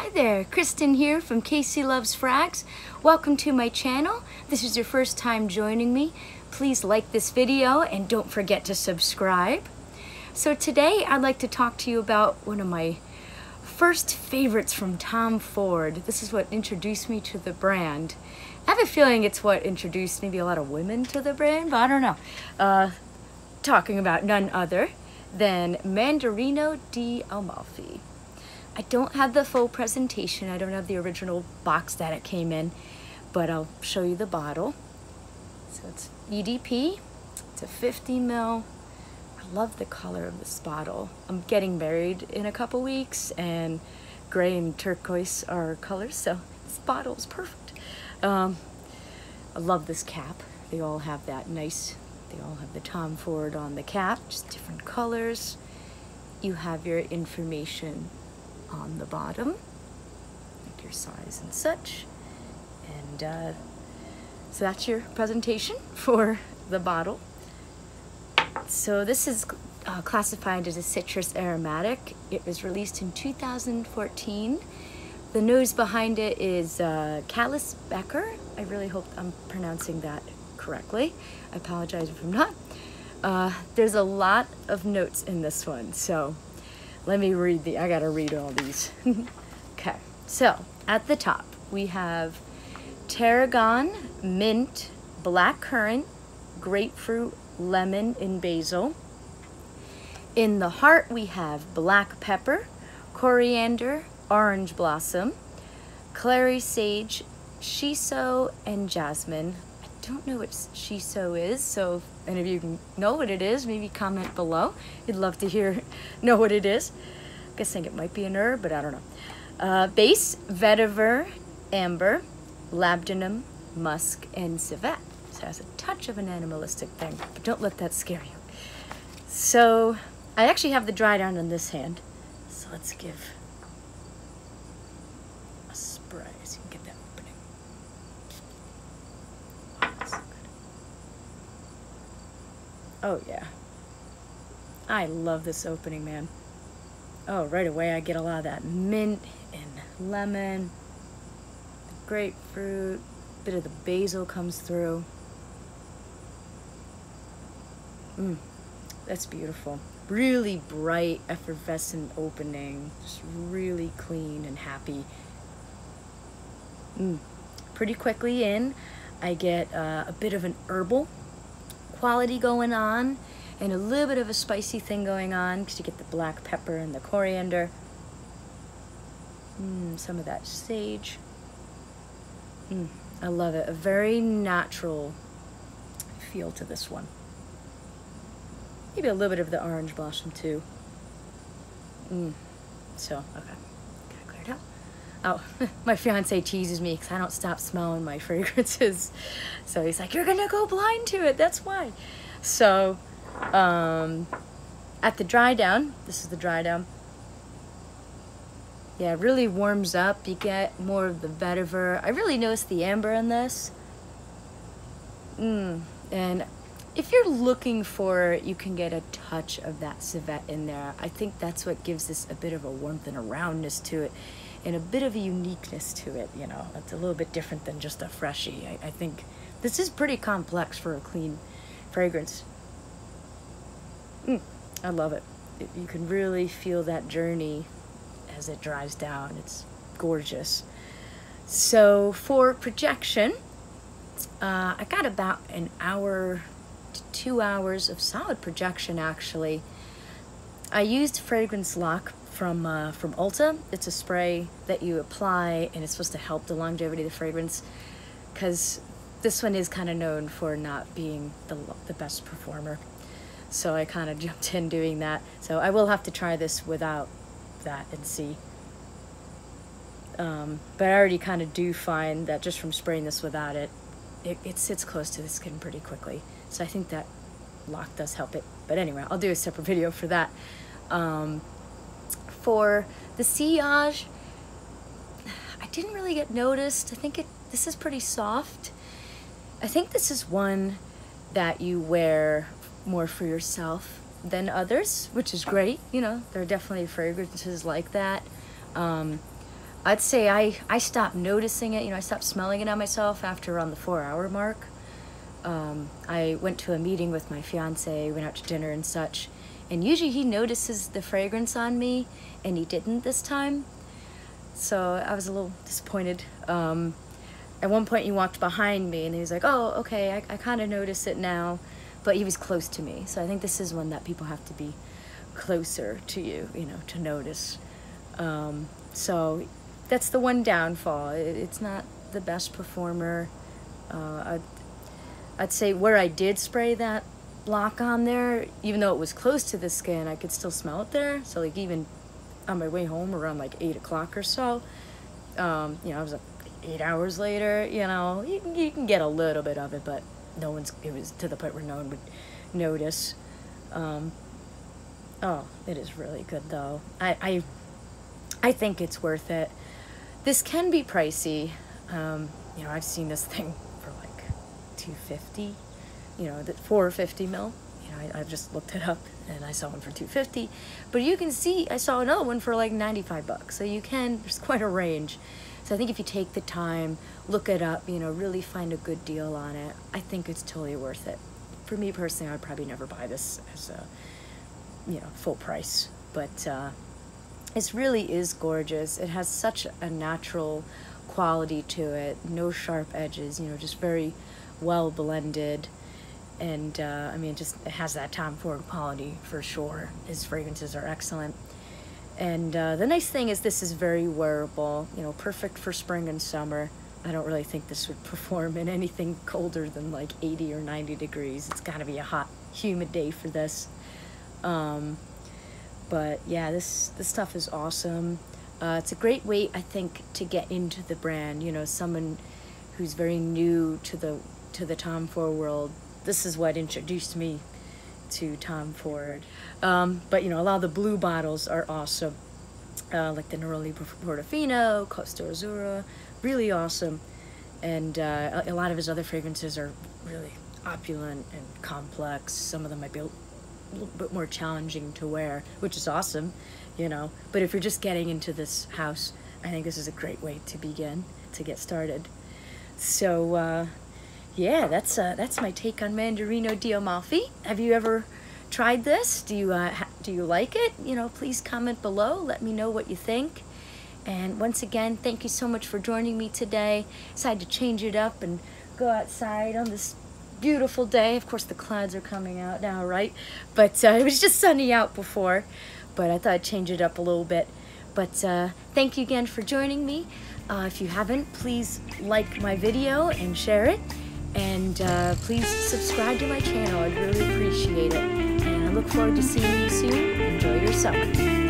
Hi there, Kristen here from KC Loves Frags. Welcome to my channel. This is your first time joining me. Please like this video and don't forget to subscribe. So today I'd like to talk to you about one of my first favorites from Tom Ford. This is what introduced me to the brand. I have a feeling it's what introduced maybe a lot of women to the brand, but I don't know. Uh, talking about none other than Mandarino di Amalfi. I don't have the full presentation. I don't have the original box that it came in, but I'll show you the bottle. So it's EDP. It's a 50 mil. I love the color of this bottle. I'm getting married in a couple weeks and gray and turquoise are colors, so this bottle is perfect. Um, I love this cap. They all have that nice, they all have the Tom Ford on the cap, just different colors. You have your information on the bottom, like your size and such. And uh, so that's your presentation for the bottle. So this is uh, classified as a citrus aromatic. It was released in 2014. The nose behind it is uh, Becker. I really hope I'm pronouncing that correctly. I apologize if I'm not. Uh, there's a lot of notes in this one, so let me read the, I gotta read all these. okay, so at the top we have tarragon, mint, black currant, grapefruit, lemon, and basil. In the heart we have black pepper, coriander, orange blossom, clary sage, shiso, and jasmine. Don't know what shiso is, so if any of you know what it is, maybe comment below. I'd love to hear, know what it is. I guess it might be an herb, but I don't know. Uh, base, vetiver, amber, labdanum, musk, and civet. So it has a touch of an animalistic thing, but don't let that scare you. So I actually have the dry down on this hand. So let's give a spray so you can get that opening. Oh, that's so good. Oh yeah. I love this opening, man. Oh, right away I get a lot of that mint and lemon, grapefruit, bit of the basil comes through. Mmm, that's beautiful. Really bright, effervescent opening. Just really clean and happy. Mmm, pretty quickly in, I get uh, a bit of an herbal quality going on and a little bit of a spicy thing going on because you get the black pepper and the coriander. Mm, some of that sage. Mm, I love it. A very natural feel to this one. Maybe a little bit of the orange blossom too. Mm. So, okay. Got it cleared out. Oh, my fiance teases me because I don't stop smelling my fragrances. So he's like, you're going to go blind to it. That's why. So, um, at the dry down, this is the dry down. Yeah, it really warms up. You get more of the vetiver. I really notice the amber in this. Mm. And if you're looking for it, you can get a touch of that civet in there. I think that's what gives this a bit of a warmth and a roundness to it and a bit of a uniqueness to it, you know. It's a little bit different than just a freshie. I, I think this is pretty complex for a clean fragrance. Mm, I love it. it. You can really feel that journey as it dries down. It's gorgeous. So for projection, uh, I got about an hour to two hours of solid projection actually. I used Fragrance Lock from, uh, from Ulta. It's a spray that you apply and it's supposed to help the longevity of the fragrance because this one is kind of known for not being the, the best performer. So I kind of jumped in doing that. So I will have to try this without that and see. Um, but I already kind of do find that just from spraying this without it, it, it sits close to the skin pretty quickly. So I think that lock does help it. But anyway, I'll do a separate video for that. Um, for the sillage, I didn't really get noticed. I think it this is pretty soft. I think this is one that you wear more for yourself than others, which is great. You know, there are definitely fragrances like that. Um, I'd say I, I stopped noticing it. You know, I stopped smelling it on myself after around the four hour mark. Um, I went to a meeting with my fiance, went out to dinner and such, and usually he notices the fragrance on me, and he didn't this time. So I was a little disappointed. Um, at one point he walked behind me and he was like, oh, okay, I, I kind of notice it now. But he was close to me. So I think this is one that people have to be closer to you, you know, to notice. Um, so that's the one downfall. It, it's not the best performer. Uh, I'd, I'd say where I did spray that lock on there, even though it was close to the skin, I could still smell it there. So like even on my way home around like eight o'clock or so, um, you know, I was like eight hours later, you know, you can, you can get a little bit of it, but no one's, it was to the point where no one would notice. Um, oh, it is really good though. I, I, I think it's worth it. This can be pricey. Um, you know, I've seen this thing for like 250 you know, the 450 mil. You know, I, I just looked it up and I saw one for 250. But you can see, I saw another one for like 95 bucks. So you can, there's quite a range. So I think if you take the time, look it up, you know, really find a good deal on it, I think it's totally worth it. For me personally, I'd probably never buy this as a, you know, full price. But uh, it really is gorgeous. It has such a natural quality to it, no sharp edges, you know, just very well blended and uh, I mean, just it has that Tom Ford quality for sure. His fragrances are excellent. And uh, the nice thing is this is very wearable, you know, perfect for spring and summer. I don't really think this would perform in anything colder than like 80 or 90 degrees. It's gotta be a hot, humid day for this. Um, but yeah, this, this stuff is awesome. Uh, it's a great way, I think, to get into the brand. You know, someone who's very new to the to the Tom Ford world this is what introduced me to Tom Ford. Um, but you know, a lot of the blue bottles are awesome, uh, like the Neroli Portofino, Costa Azzurra, really awesome. And uh, a, a, lot of his other fragrances are really opulent and complex. Some of them might be a little bit more challenging to wear, which is awesome, you know. But if you're just getting into this house, I think this is a great way to begin, to get started. So, uh, yeah, that's uh, that's my take on Mandarino di Amalfi. Have you ever tried this? Do you uh, do you like it? You know, please comment below. Let me know what you think. And once again, thank you so much for joining me today. Decided to change it up and go outside on this beautiful day. Of course, the clouds are coming out now, right? But uh, it was just sunny out before. But I thought I'd change it up a little bit. But uh, thank you again for joining me. Uh, if you haven't, please like my video and share it. And uh, please subscribe to my channel. I'd really appreciate it. And I look forward to seeing you soon. Enjoy your summer.